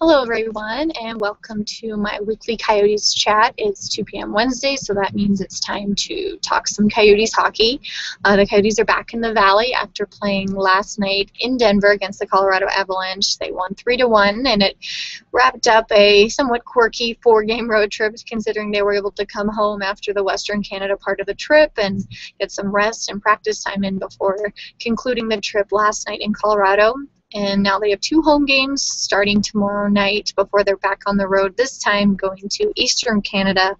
Hello everyone and welcome to my weekly Coyotes chat. It's 2 p.m. Wednesday so that means it's time to talk some Coyotes hockey. Uh, the Coyotes are back in the Valley after playing last night in Denver against the Colorado Avalanche. They won 3 to 1 and it wrapped up a somewhat quirky four-game road trip considering they were able to come home after the Western Canada part of the trip and get some rest and practice time in before concluding the trip last night in Colorado and now they have two home games starting tomorrow night before they're back on the road this time going to eastern canada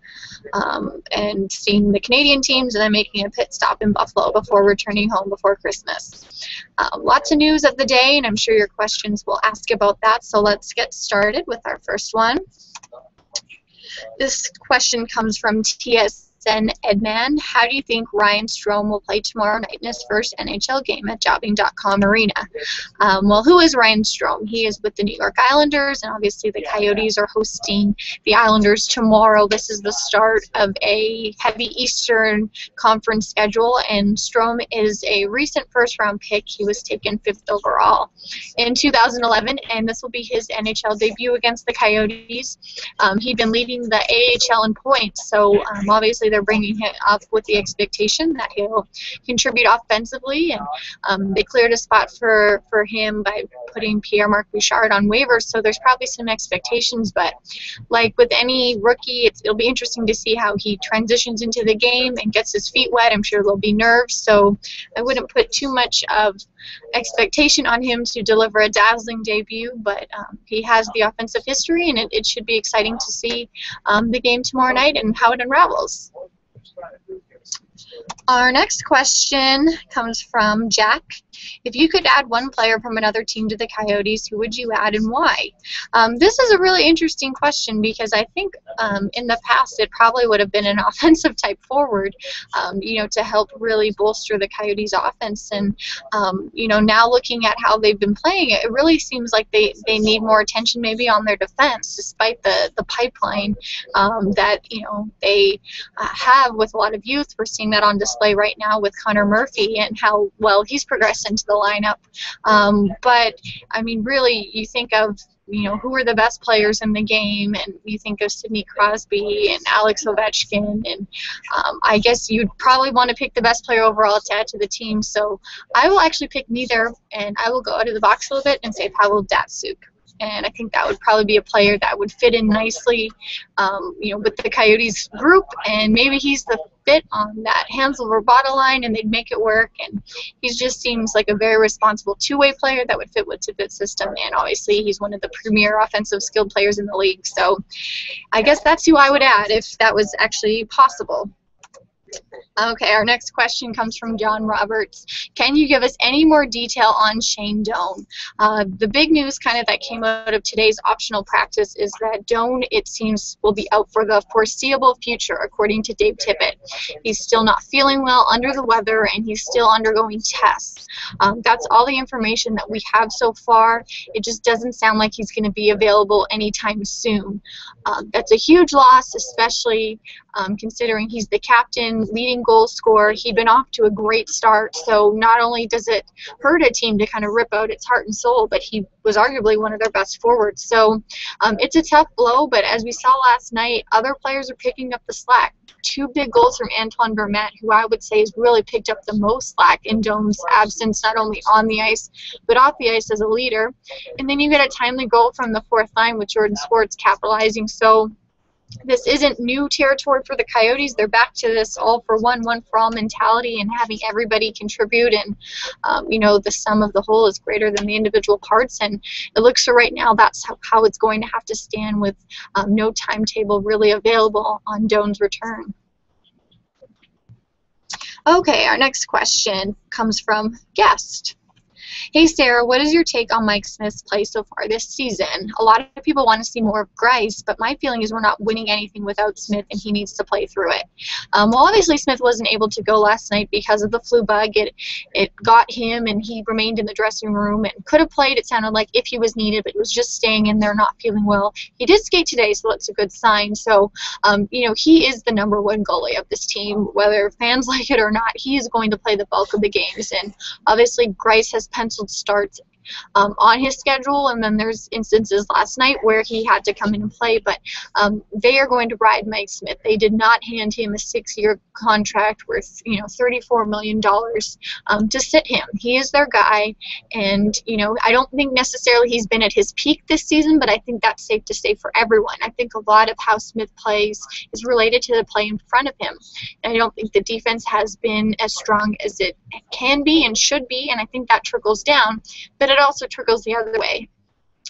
um, and seeing the canadian teams and then making a pit stop in buffalo before returning home before christmas. Um, lots of news of the day and i'm sure your questions will ask about that. So let's get started with our first one. This question comes from ts then Edman, how do you think Ryan Strome will play tomorrow night in his first NHL game at Jobing.com Arena? Um, well, who is Ryan Strome? He is with the New York Islanders, and obviously the Coyotes are hosting the Islanders tomorrow. This is the start of a heavy Eastern Conference schedule, and Strome is a recent first-round pick. He was taken fifth overall in 2011, and this will be his NHL debut against the Coyotes. Um, he'd been leading the AHL in points, so um, obviously they're bringing him up with the expectation that he'll contribute offensively, and um, they cleared a spot for, for him by putting Pierre-Marc Bouchard on waivers, so there's probably some expectations, but like with any rookie, it'll be interesting to see how he transitions into the game and gets his feet wet. I'm sure there'll be nerves, so I wouldn't put too much of expectation on him to deliver a dazzling debut, but um, he has the offensive history, and it, it should be exciting to see um, the game tomorrow night and how it unravels. Our next question comes from Jack. If you could add one player from another team to the Coyotes, who would you add and why? Um, this is a really interesting question because I think um, in the past it probably would have been an offensive type forward, um, you know, to help really bolster the Coyotes' offense. And um, you know, now looking at how they've been playing, it really seems like they, they need more attention maybe on their defense, despite the the pipeline um, that you know they uh, have with a lot of youth. We're seeing that on display right now with Connor Murphy and how well he's progressed into the lineup. Um, but I mean, really, you think of you know who are the best players in the game, and you think of Sidney Crosby and Alex Ovechkin, and um, I guess you'd probably want to pick the best player overall to add to the team. So I will actually pick neither, and I will go out of the box a little bit and say Pavel Datsyuk and I think that would probably be a player that would fit in nicely, um, you know, with the Coyotes group, and maybe he's the fit on that Hanzal Vrbata line, and they'd make it work. And he just seems like a very responsible two-way player that would fit with Tippett's system, and obviously he's one of the premier offensive skilled players in the league. So I guess that's who I would add if that was actually possible. Okay, our next question comes from John Roberts. Can you give us any more detail on Shane Doan? Uh, the big news kind of that came out of today's optional practice is that Doan, it seems, will be out for the foreseeable future, according to Dave Tippett. He's still not feeling well, under the weather, and he's still undergoing tests. Um, that's all the information that we have so far. It just doesn't sound like he's going to be available anytime soon. Um, that's a huge loss, especially um, considering he's the captain, leading goal scorer. He'd been off to a great start, so not only does it hurt a team to kind of rip out its heart and soul, but he was arguably one of their best forwards. So um, it's a tough blow, but as we saw last night, other players are picking up the slack. Two big goals from Antoine Vermette, who I would say has really picked up the most slack in Doan's absence, not only on the ice, but off the ice as a leader. And then you get a timely goal from the fourth line with Jordan Szwarz capitalizing. So this isn't new territory for the Coyotes. They're back to this all for one, one for all mentality and having everybody contribute. And, um, you know, the sum of the whole is greater than the individual parts. And it looks so right now that's how, how it's going to have to stand with um, no timetable really available on Doan's return. Okay, our next question comes from guest. Hey Sarah, what is your take on Mike Smith's play so far this season? A lot of people want to see more of Greiss, but my feeling is we're not winning anything without Smith, and he needs to play through it. Um, well, obviously Smith wasn't able to go last night because of the flu bug. It it got him, and he remained in the dressing room and could have played. It sounded like if he was needed, but was just staying in there, not feeling well. He did skate today, so that's a good sign. So, um, you know, he is the number one goalie of this team, whether fans like it or not. He is going to play the bulk of the games, and obviously Greiss has penciled starts um, on his schedule, and then there's instances last night where he had to come in and play. But um, they are going to ride Mike Smith. They did not hand him a six-year contract worth you know 34 million dollars um, to sit him. He is their guy, and you know I don't think necessarily he's been at his peak this season, but I think that's safe to say for everyone. I think a lot of how Smith plays is related to the play in front of him. And I don't think the defense has been as strong as it can be and should be, and I think that trickles down, but it also trickles the other way.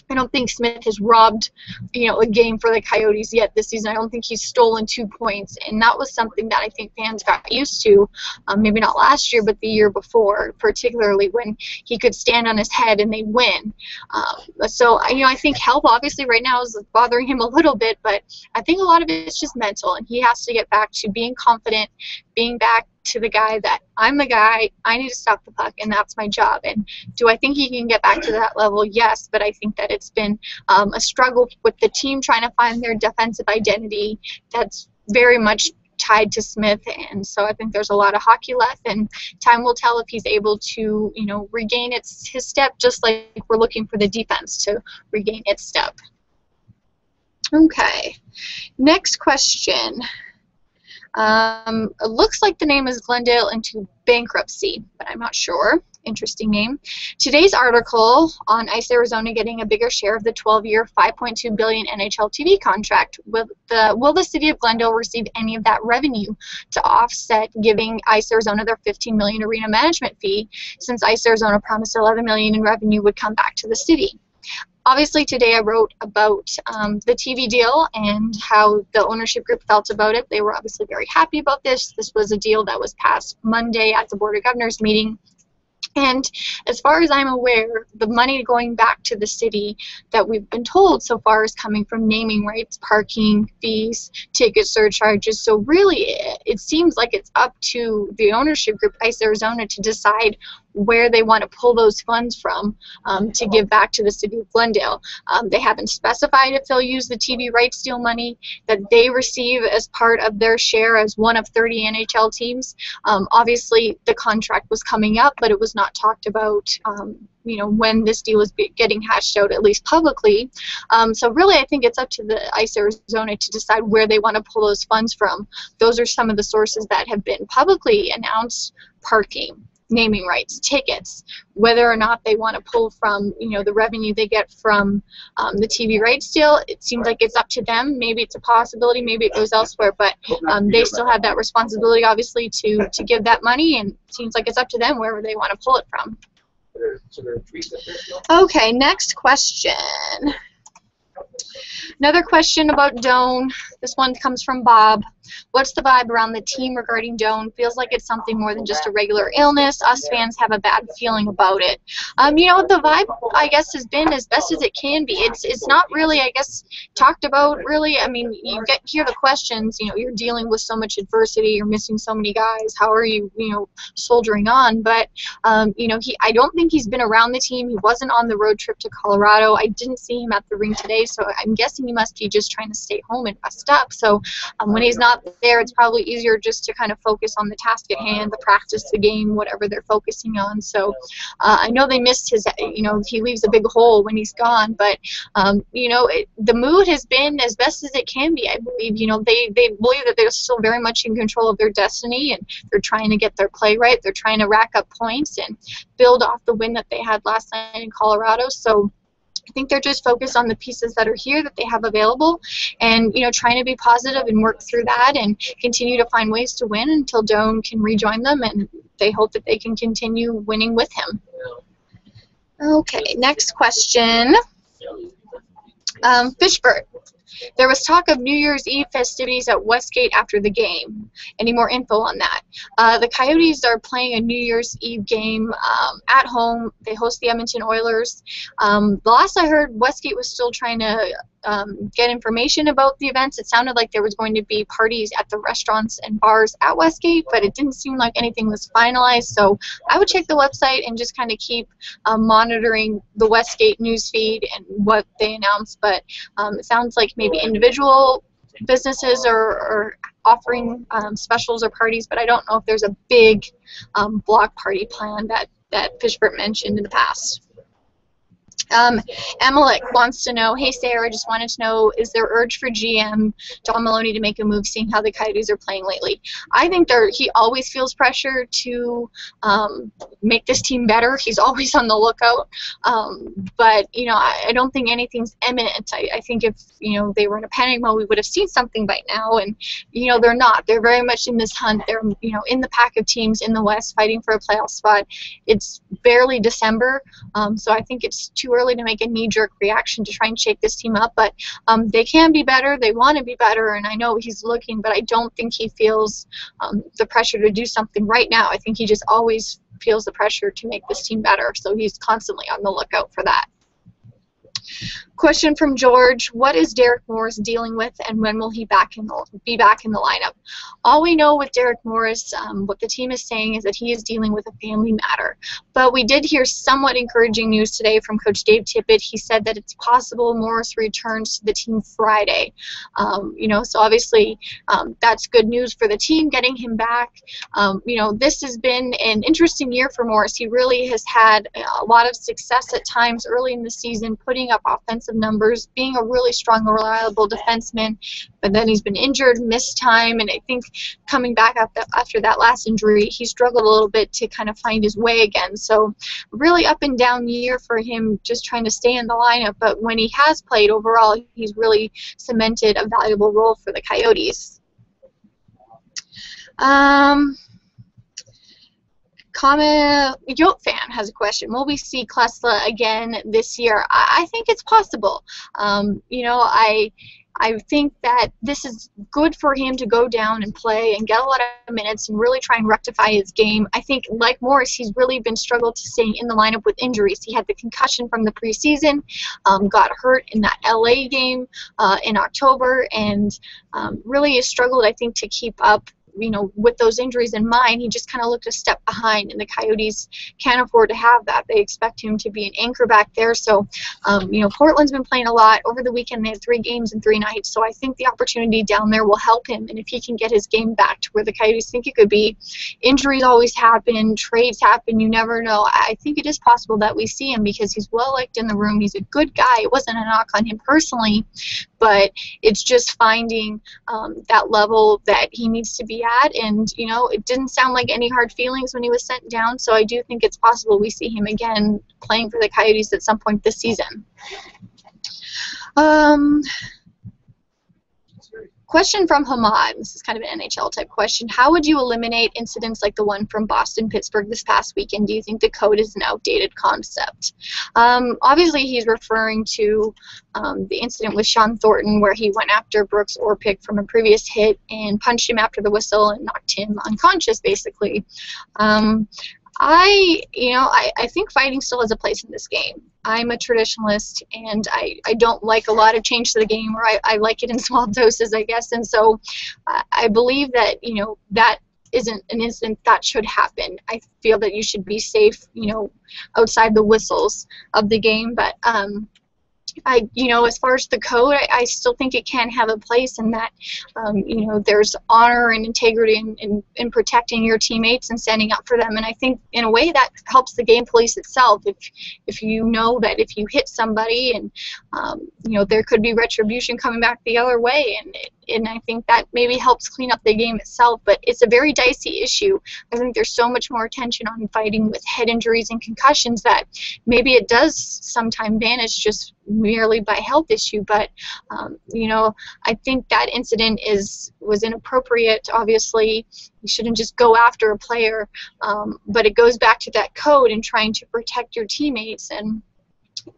I don't think Smith has robbed, you know, a game for the Coyotes yet this season. I don't think he's stolen two points, and that was something that I think fans got used to. Um, maybe not last year, but the year before, particularly when he could stand on his head and they win. Um, so you know, I think help obviously right now is bothering him a little bit, but I think a lot of it is just mental, and he has to get back to being confident, being back to the guy that I'm the guy, I need to stop the puck, and that's my job. And do I think he can get back to that level? Yes, but I think that it's been um, a struggle with the team trying to find their defensive identity that's very much tied to Smith, and so I think there's a lot of hockey left, and time will tell if he's able to, you know, regain its his step, just like we're looking for the defense to regain its step. Okay, next question. Um, it looks like the name is Glendale into bankruptcy, but I'm not sure. Interesting name. Today's article on Ice Arizona getting a bigger share of the 12-year, 5.2 billion NHL TV contract. Will the will the city of Glendale receive any of that revenue to offset giving Ice Arizona their 15 million arena management fee, since Ice Arizona promised 11 million in revenue would come back to the city? Obviously today I wrote about um, the TV deal and how the ownership group felt about it. They were obviously very happy about this. This was a deal that was passed Monday at the Board of Governors meeting. And as far as I'm aware, the money going back to the city that we've been told so far is coming from naming rights, parking fees, ticket surcharges. So really, it seems like it's up to the ownership group, Ice Arizona, to decide where they want to pull those funds from um, to give back to the city of Glendale. Um, they haven't specified if they'll use the TV rights deal money that they receive as part of their share as one of 30 NHL teams. Um, obviously, the contract was coming up, but it was not talked about um, you know when this deal is getting hashed out at least publicly um, so really I think it's up to the ICE Arizona to decide where they want to pull those funds from those are some of the sources that have been publicly announced parking naming rights, tickets, whether or not they want to pull from you know the revenue they get from um, the TV rights deal. It seems like it's up to them. Maybe it's a possibility. Maybe it goes elsewhere, but um, they still have that responsibility, obviously, to to give that money, and it seems like it's up to them wherever they want to pull it from. Okay, next question. Another question about Doan. This one comes from Bob. What's the vibe around the team regarding Doan? Feels like it's something more than just a regular illness. Us fans have a bad feeling about it. Um, you know the vibe I guess has been as best as it can be. It's it's not really I guess talked about really. I mean you get hear the questions. You know you're dealing with so much adversity. You're missing so many guys. How are you you know soldiering on? But um, you know he I don't think he's been around the team. He wasn't on the road trip to Colorado. I didn't see him at the ring today, so I'm guessing he must be just trying to stay home and rest up. So um, when he's not there, it's probably easier just to kind of focus on the task at hand, the practice, the game, whatever they're focusing on. So uh, I know they missed his, you know, he leaves a big hole when he's gone, but um, you know, it, the mood has been as best as it can be. I believe, you know, they they believe that they're still very much in control of their destiny, and they're trying to get their play right. They're trying to rack up points and build off the win that they had last night in Colorado. So. I think they're just focused on the pieces that are here that they have available and, you know, trying to be positive and work through that and continue to find ways to win until Doan can rejoin them and they hope that they can continue winning with him. Okay, next question. Um, Fishbert. There was talk of New Year's Eve festivities at Westgate after the game. Any more info on that? Uh, the Coyotes are playing a New Year's Eve game um, at home. They host the Edmonton Oilers. Um, the last I heard, Westgate was still trying to um, get information about the events. It sounded like there was going to be parties at the restaurants and bars at Westgate, but it didn't seem like anything was finalized. So I would check the website and just kind of keep um, monitoring the Westgate newsfeed and what they announce. But um, it sounds like maybe individual businesses are, are offering um, specials or parties, but I don't know if there's a big um, block party plan that that Fishbert mentioned in the past. Um, Amalek wants to know, hey Sarah, I just wanted to know, is there urge for GM Don Maloney to make a move, seeing how the Coyotes are playing lately? I think there he always feels pressure to um, make this team better. He's always on the lookout, um, but you know, I, I, don't think anything's imminent. I, I, think if you know they were in a panic mode, we would have seen something by now, and you know they're not. They're very much in this hunt. They're you know in the pack of teams in the West fighting for a playoff spot. It's barely December, um, so I think it's too early to make a knee-jerk reaction to try and shake this team up, but um, they can be better. They want to be better, and I know he's looking, but I don't think he feels um, the pressure to do something right now. I think he just always feels the pressure to make this team better, so he's constantly on the lookout for that. Question from George: What is Derek Morris dealing with, and when will he back in the, be back in the lineup? All we know with Derek Morris, um, what the team is saying is that he is dealing with a family matter. But we did hear somewhat encouraging news today from Coach Dave Tippett. He said that it's possible Morris returns to the team Friday. Um, you know, so obviously um, that's good news for the team getting him back. Um, you know, this has been an interesting year for Morris. He really has had a lot of success at times early in the season, putting up offensive numbers, being a really strong, reliable defenseman. But then he's been injured, missed time, and I think coming back after, after that last injury, he struggled a little bit to kind of find his way again. So really up and down year for him, just trying to stay in the lineup. But when he has played overall, he's really cemented a valuable role for the Coyotes. Um, Kama Yote fan has a question. Will we see Klesla again this year? I, I think it's possible. Um, you know, I I think that this is good for him to go down and play and get a lot of minutes and really try and rectify his game. I think, like Morris, he's really been struggled to stay in the lineup with injuries. He had the concussion from the preseason, um, got hurt in that LA game uh, in October, and um, really has struggled, I think, to keep up you know, with those injuries in mind, he just kind of looked a step behind, and the Coyotes can't afford to have that. They expect him to be an anchor back there. So, um, you know, Portland's been playing a lot. Over the weekend, they had three games in three nights. So I think the opportunity down there will help him. And if he can get his game back to where the Coyotes think it could be, injuries always happen, trades happen. You never know. I think it is possible that we see him because he's well liked in the room. He's a good guy. It wasn't a knock on him personally, but it's just finding um, that level that he needs to be at. And, you know, it didn't sound like any hard feelings when he was sent down, so I do think it's possible we see him again playing for the Coyotes at some point this season. Um, Question from Hamad. This is kind of an NHL type question. How would you eliminate incidents like the one from Boston Pittsburgh this past weekend? Do you think the code is an outdated concept? Um, obviously, he's referring to um, the incident with Shawn Thornton where he went after Brooks Orpik from a previous hit and punched him after the whistle and knocked him unconscious, basically. Um, I, you know, I, I think fighting still has a place in this game. I'm a traditionalist, and I, I don't like a lot of change to the game, or I, I like it in small doses, I guess. And so I believe that, you know, that isn't an incident that should happen. I feel that you should be safe, you know, outside the whistles of the game. But um, I, you know, as far as the code, I, I still think it can have a place in that, um, you know, there's honor and integrity in, in, in, protecting your teammates and standing up for them. And I think, in a way, that helps the game police itself. If if you know that if you hit somebody and, um, you know, there could be retribution coming back the other way, and and I think that maybe helps clean up the game itself. But it's a very dicey issue. I think there's so much more attention on fighting with head injuries and concussions that maybe it does sometimes vanish just merely by health issue. But um, you know, I think that incident is was inappropriate. Obviously, you shouldn't just go after a player. Um, but it goes back to that code and trying to protect your teammates and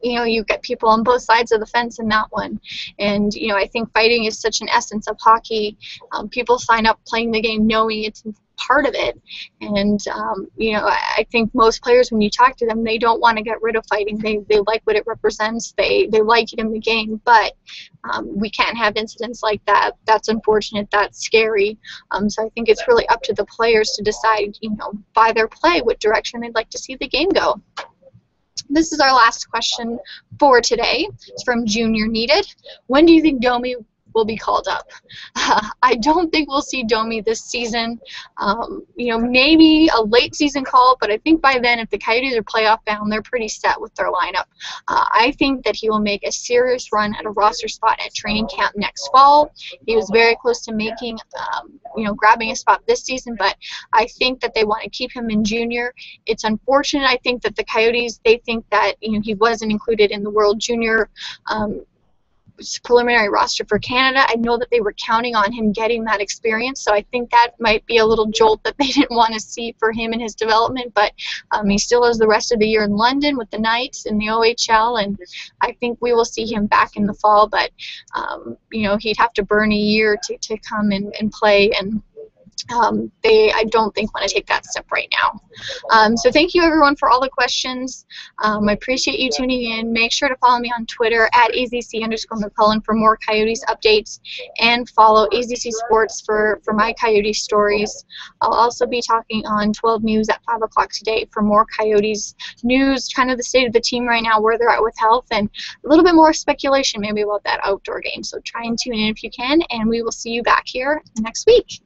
you know you get people on both sides of the fence in that one and you know i think fighting is such an essence of hockey um, people sign up playing the game knowing it's part of it. And um, you know I, I, think most players when you talk to them they don't want to get rid of fighting. They, they like what it represents. They, they like it in the game. But um, we can't have incidents like that. That's unfortunate. That's scary. Um, so i think it's really up to the players to decide you know by their play what direction they'd like to see the game go. This is our last question for today. It's from Junior Needed. When do you think Domi will be called up. Uh, I don't think we'll see Domi this season. Um, you know, maybe a late season call, but I think by then, if the Coyotes are playoff bound, they're pretty set with their lineup. Uh, I think that he will make a serious run at a roster spot at training camp next fall. He was very close to making, um, you know, grabbing a spot this season, but I think that they want to keep him in junior. It's unfortunate. I think that the Coyotes they think that you know he wasn't included in the World Junior. Um, preliminary roster for Canada. I know that they were counting on him getting that experience, so I think that might be a little jolt that they didn't want to see for him in his development. But um, he still has the rest of the year in London with the Knights in the OHL, and I think we will see him back in the fall. But um, you know, he'd have to burn a year to, to come and, and play and um, they I don't think want to take that step right now. Um, so thank you everyone for all the questions. Um, I appreciate you tuning in. Make sure to follow me on Twitter at AZC underscore McLellan for more Coyotes updates and follow AZC Sports for, for my Coyote stories. I'll also be talking on 12 News at 5 o'clock today for more Coyotes news, kind of the state of the team right now, where they're at with health, and a little bit more speculation maybe about that outdoor game. So try and tune in if you can, and we will see you back here next week.